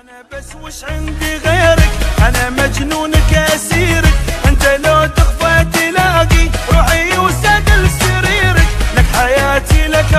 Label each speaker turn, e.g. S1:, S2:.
S1: أنا بس وش عندي غيرك؟ أنا مجنونك اسيرك أنت لو تخفى تلاقي روحي وسادل سريرك. لك حياتي لك